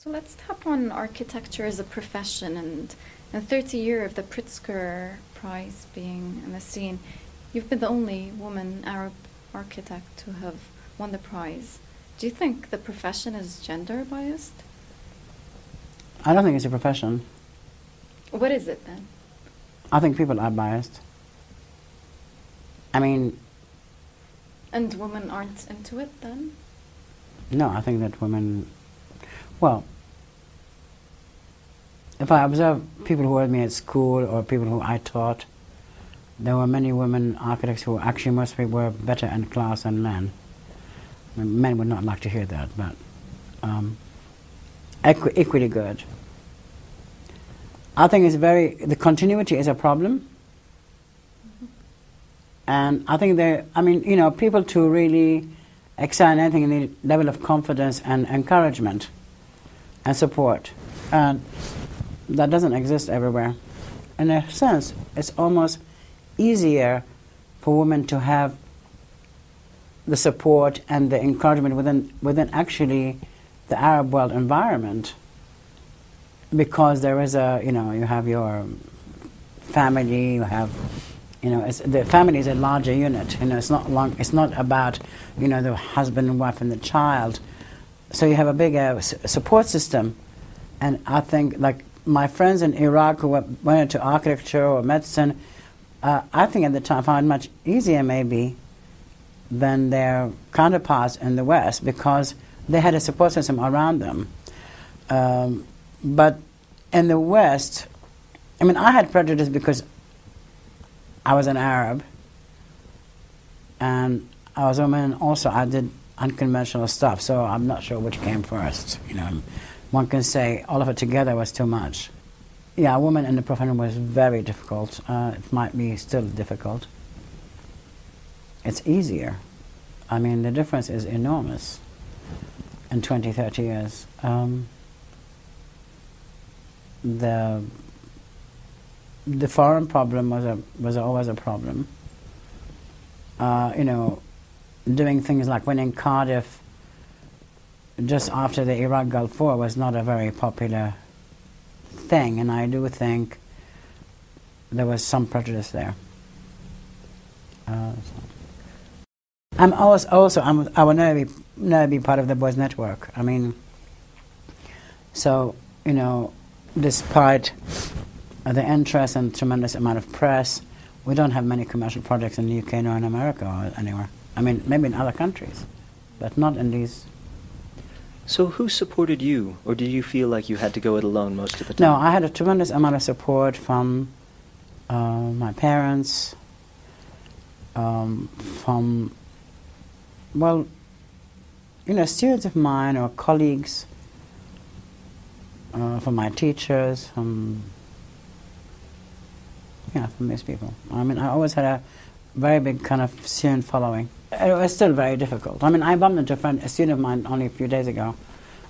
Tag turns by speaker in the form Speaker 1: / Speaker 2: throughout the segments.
Speaker 1: So let's tap on architecture as a profession and the 30 year of the Pritzker Prize being in the scene. You've been the only woman Arab architect to have won the prize. Do you think the profession is gender biased?
Speaker 2: I don't think it's a profession.
Speaker 1: What is it then?
Speaker 2: I think people are biased. I mean,
Speaker 1: And women aren't into it then?
Speaker 2: no, I think that women, well, if I observe people who were with me at school or people who I taught, there were many women architects who actually mostly were better in class than men. Men would not like to hear that, but um, equally good. I think it's very, the continuity is a problem. And I think there, I mean, you know, people to really excel in anything need a level of confidence and encouragement and support. And that doesn't exist everywhere. In a sense, it's almost easier for women to have the support and the encouragement within, within actually the Arab world environment because there is a, you know, you have your family, you have, you know, the family is a larger unit. You know, it's not long, it's not about, you know, the husband and wife and the child. So you have a big s- support system. And I think, like, my friends in Iraq who went went into architecture or medicine, uh, I think at the time found it much easier maybe than their counterparts in the West because they had a support system around them. Um, but in the West, I mean, I had prejudice because I was an Arab and I was a woman. Also, I did unconventional stuff, so I'm not sure which came first. You know, one can say all of it together was too much. Yeah, a woman in the profession was very difficult. Uh, it might be still difficult. It's easier. I mean, the difference is enormous in 20, 30 years. Um, the the foreign problem was a was always a problem. Uh, you know, doing things like winning Cardiff just after the Iraq Gulf War was not a very popular thing, and I do think there was some prejudice there. Uh. I'm also, also I'm, I will never be, never be part of the boys' network. I mean, so you know, despite the interest and tremendous amount of press, we don't have many commercial projects in the UK nor in America or anywhere. I mean, maybe in other countries, but not in these.
Speaker 3: So who supported you, or did you feel like you had to go it alone most of the time?
Speaker 2: No, I had a tremendous amount of support from uh, my parents, um, from, well, you know, students of mine or colleagues, uh, from my teachers, from, yeah, from these people. I mean, I always had a very big kind of student following. It was still very difficult. I mean, I bumped into a friend, a student of mine, only a few days ago.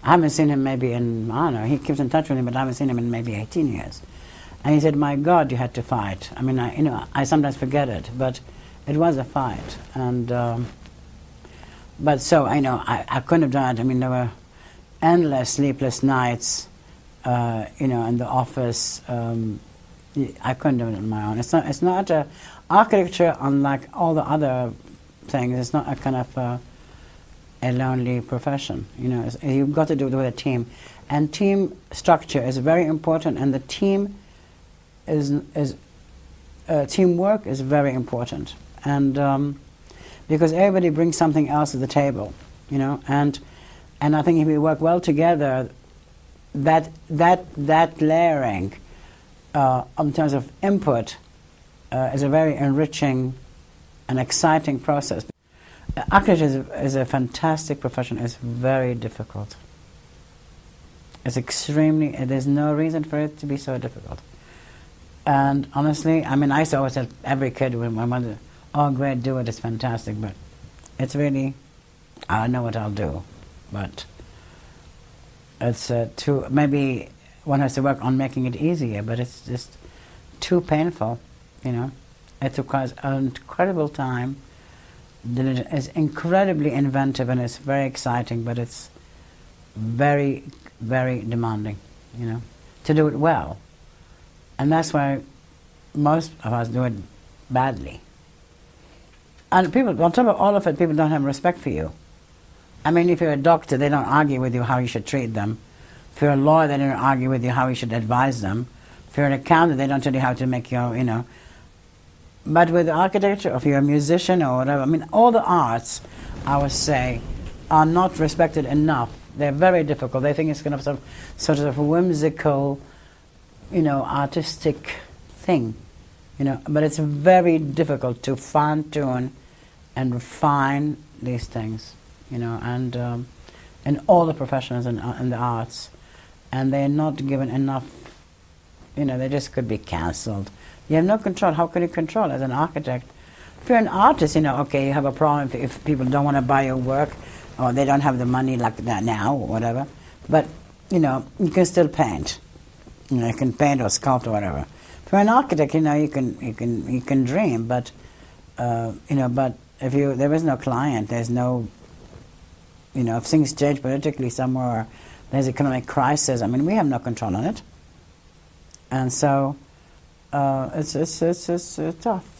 Speaker 2: I haven't seen him maybe in, I don't know, he keeps in touch with me, but I haven't seen him in maybe 18 years. And he said, my God, you had to fight. I mean, I, you know, I sometimes forget it, but it was a fight. And, um, but so, I know, I, I couldn't have done it. I mean, there were endless sleepless nights, uh, you know, in the office. Um, I couldn't do it on my own. It's not, it's not a, architecture, unlike all the other things, it's not a kind of a, a lonely profession. You know, you've got to do it with a team, and team structure is very important. And the team is is uh, teamwork is very important, and um, because everybody brings something else to the table, you know, and and I think if we work well together, that that that layering uh, in terms of input uh, is a very enriching and exciting process. Architecture is, is a fantastic profession. It's very difficult. It's extremely. There's no reason for it to be so difficult. And honestly, I mean, I used to always tell every kid when my mother, "Oh, great, do it. It's fantastic." But it's really, I don't know what I'll do, but it's uh, too. Maybe one has to work on making it easier, but it's just too painful. You know, it requires an incredible time. It's incredibly inventive and it's very exciting, but it's very very demanding, you know, to do it well. And that's why most of us do it badly. And people, on top of all of it, people don't have respect for you. I mean, if you're a doctor, they don't argue with you how you should treat them. If you're a lawyer, they don't argue with you how you should advise them. If you're an accountant, they don't tell you how to make your, you know. But with architecture, if you're a musician or whatever, I mean, all the arts, I would say, are not respected enough. They're very difficult. They think it's kind of some sort of whimsical, you know, artistic thing, you know. But it's very difficult to fine tune and refine these things, you know, and um, in all the professions in, uh, in the arts, and they're not given enough. You know, they just could be cancelled. You have no control. How can you control as an architect? If you're an artist, you know, okay, you have a problem if, if people don't want to buy your work or they don't have the money like that now or whatever. But, you know, you can still paint. You know, you can paint or sculpt or whatever. You're an architect, you know, you can you can you can dream, but uh, you know, but if you there is no client, there's no you know, if things change politically somewhere, there's economic crisis. I mean, we have no control on it, and so uh, it's, it's it's it's uh, tough.